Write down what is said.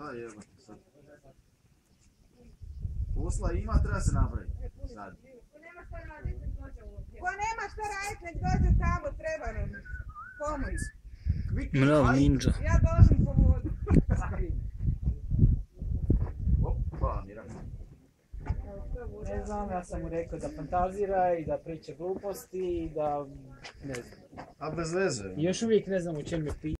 šta je evo sad? Posla ima, treba se napraviti. Sad. Ko nema šta raditi, nek dođe u ovdje. Ko nema šta raditi, nek dođe tamo, treba nam pomoć. Mrav ninja. Ja dođem po vodu. Opa, miram. Ne znam, ja sam mu rekao da fantazira i da priča gluposti i da... ne znam. A bez veze. Još uvijek ne znam u čem je pi...